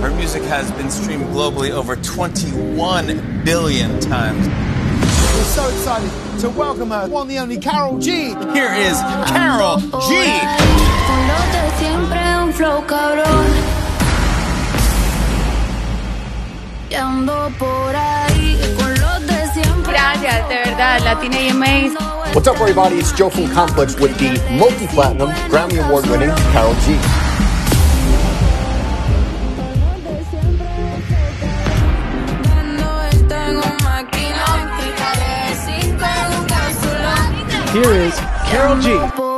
Her music has been streamed globally over 21 billion times. We're so excited to welcome her, one the only Karol G. Here is Karol G. Con lo de siempre un flow cabrón. Y ando por ahí con los de siempre. Gracias, de verdad, Latina EMAs. What's up, everybody? It's Joe from Complex with the multi-platinum, Grammy Award-winning Karol G. Here is Karol G.